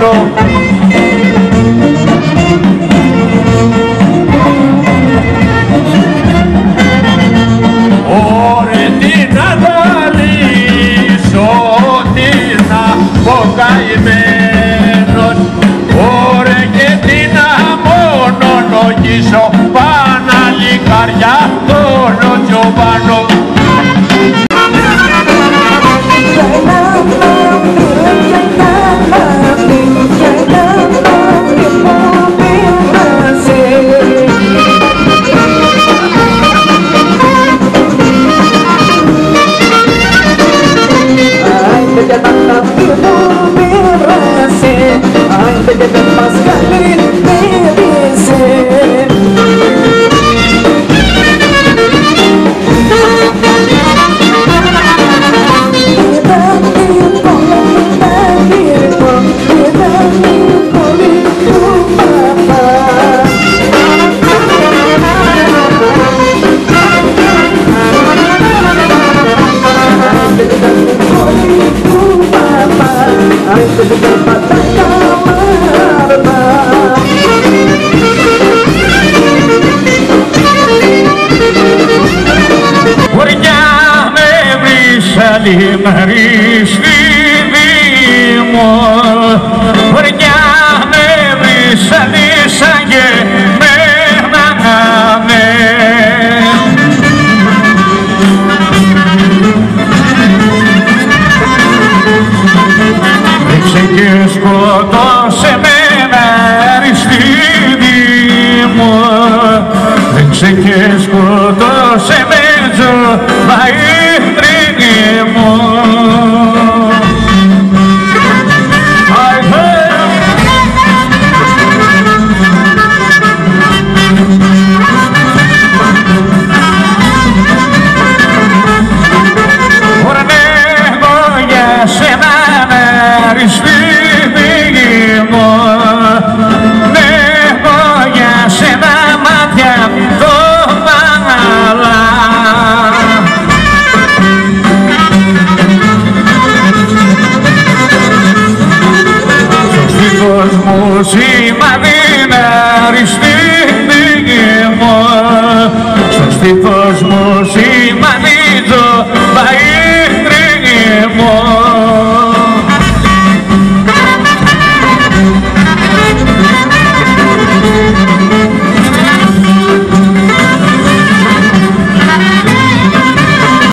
ο πανώ Ωρε τι να λαλήσω Τι να πω καημένος. Ωρε και τι να μόνο νογίσω Παναλή καρδιά Μόνο κι ο πανώ βρυσαλή μαρή στη Δήμο Χωριά με βρυσαλή σαν και με μαγάμε Ρίξε και σκοτώσε με ένα αριστίδι μου Ρίξε και σκοτώσε με ζωβαϊτρίνι μου પ્રેમ Ίσως μου σημαδεί να αριστεί την γη μου. Στο στήθος μου σημαδεί